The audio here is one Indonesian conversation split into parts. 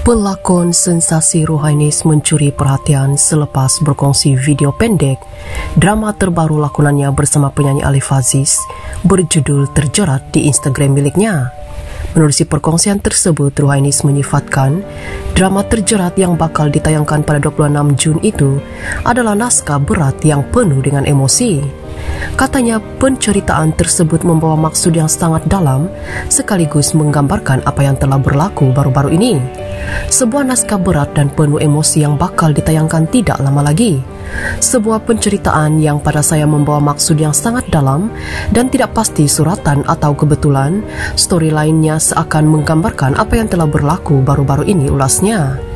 Pelakon sensasi Rohainis mencuri perhatian selepas berkongsi video pendek drama terbaru lakonannya bersama penyanyi Alif Aziz berjudul Terjerat di Instagram miliknya. Menerusi perkongsian tersebut, Ruhainis menyifatkan drama terjerat yang bakal ditayangkan pada 26 Jun itu adalah naskah berat yang penuh dengan emosi. Katanya penceritaan tersebut membawa maksud yang sangat dalam sekaligus menggambarkan apa yang telah berlaku baru-baru ini. Sebuah naskah berat dan penuh emosi yang bakal ditayangkan tidak lama lagi. Sebuah penceritaan yang pada saya membawa maksud yang sangat dalam dan tidak pasti suratan atau kebetulan, story lainnya seakan menggambarkan apa yang telah berlaku baru-baru ini ulasnya.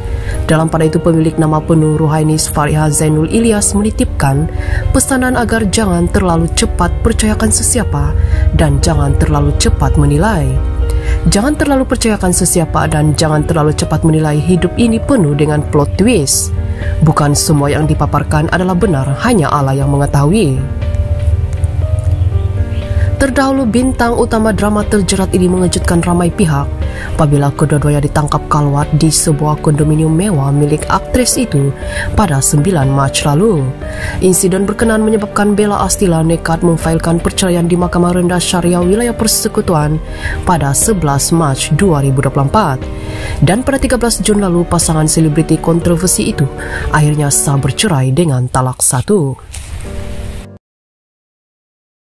Dalam pada itu pemilik nama penuh Ruhainis Fariha Zainul Ilyas menitipkan pesanan agar jangan terlalu cepat percayakan sesiapa dan jangan terlalu cepat menilai. Jangan terlalu percayakan sesiapa dan jangan terlalu cepat menilai hidup ini penuh dengan plot twist. Bukan semua yang dipaparkan adalah benar, hanya Allah yang mengetahui. Terdahulu bintang utama drama terjerat ini mengejutkan ramai pihak apabila kedua-duanya ditangkap kalwat di sebuah kondominium mewah milik aktris itu pada 9 Mac lalu. Insiden berkenan menyebabkan Bella Astila nekat memfailkan perceraian di Mahkamah Rendah Syariah Wilayah Persekutuan pada 11 Mac 2024. Dan pada 13 Jun lalu pasangan selebriti kontroversi itu akhirnya sah bercerai dengan talak satu.